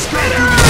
Strike!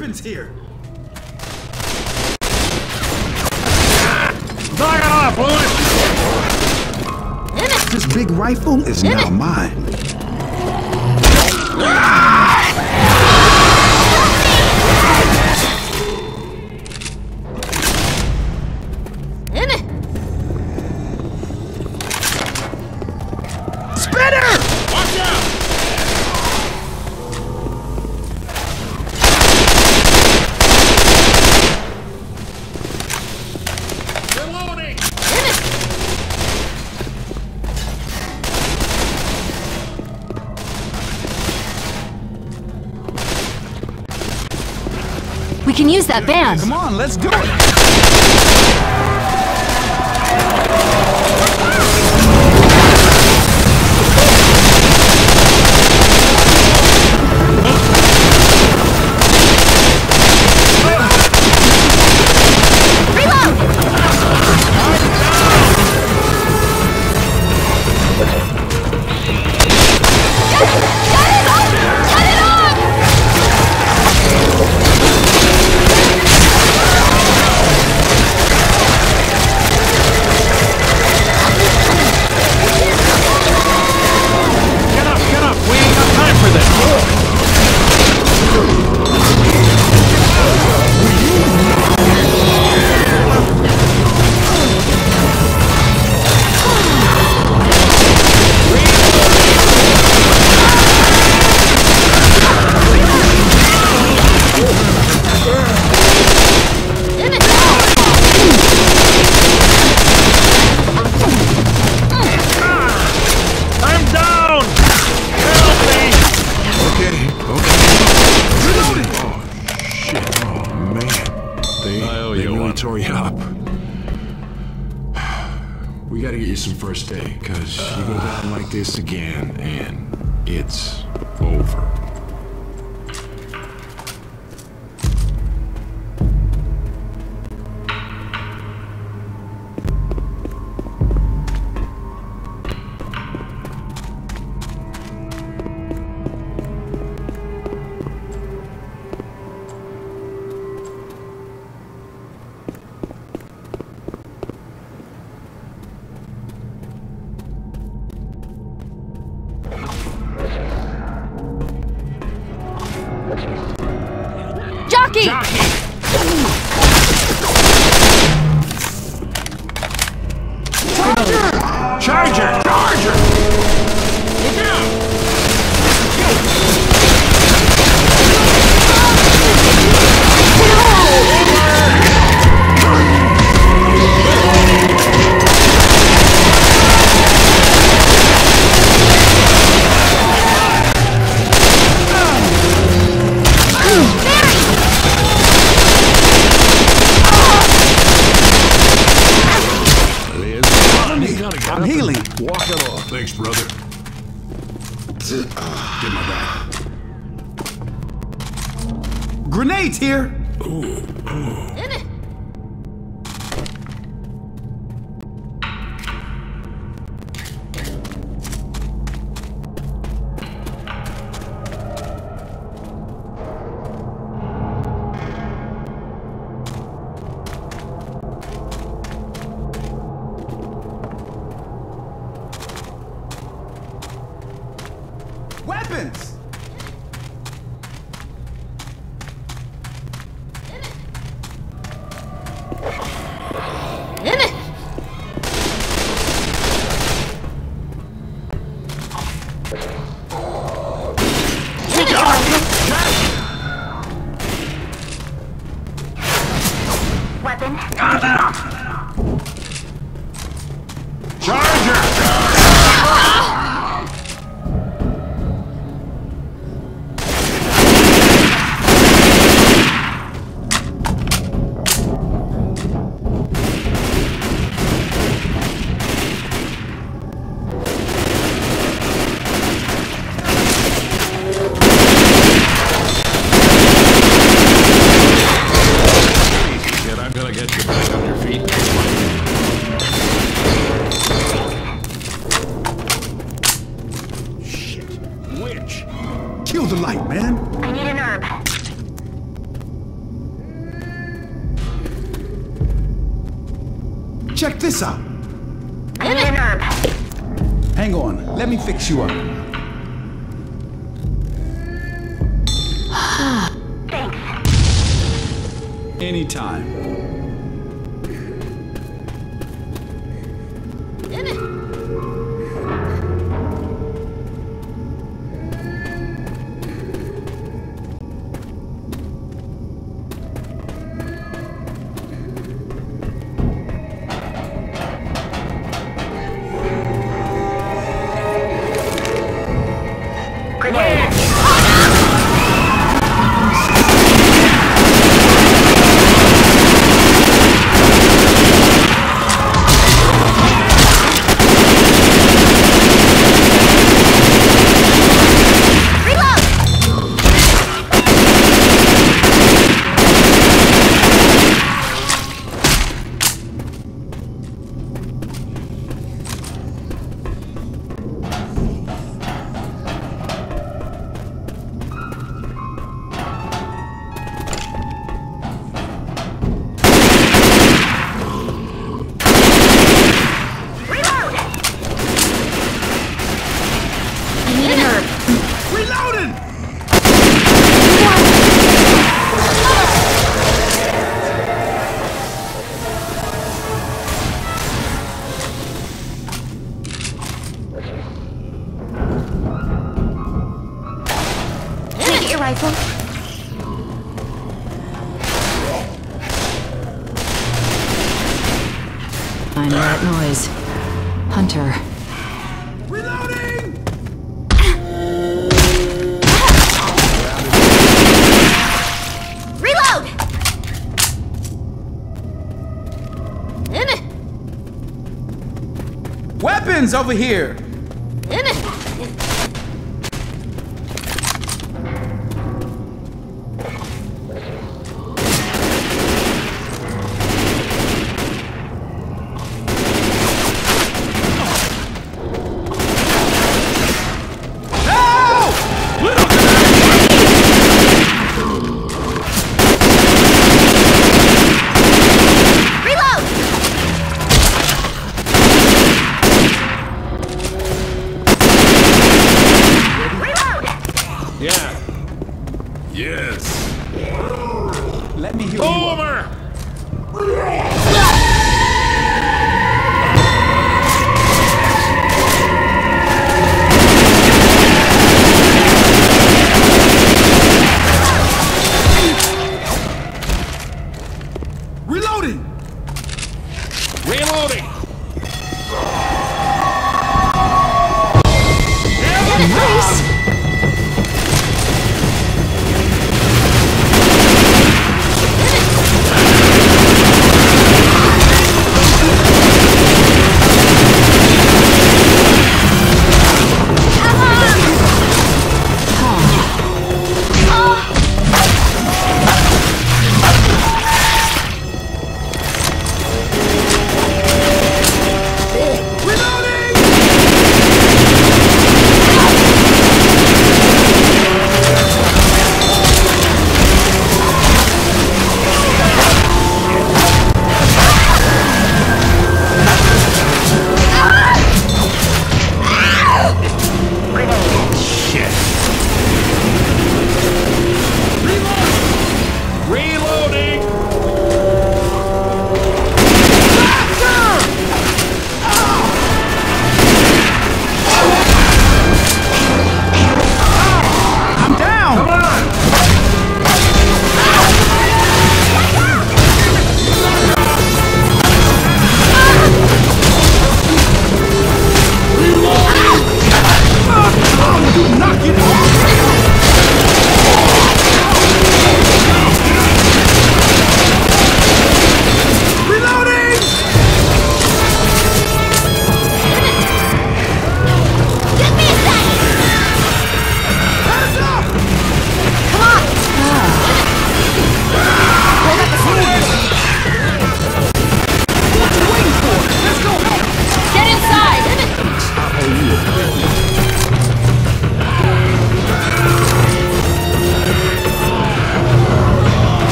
Weapons here! Knock it off, Louis! This big rifle is now mine. We can use that band. Come on, let's do it! Again, and Jockey! Charger! Charger! Grenades here. Weapons. Kill the light, man. I need an herb. Check this out. I need an herb. Hang on. Let me fix you up. Thanks. Anytime. I know that noise. Hunter. Reloading. Reload! In it! Weapons over here!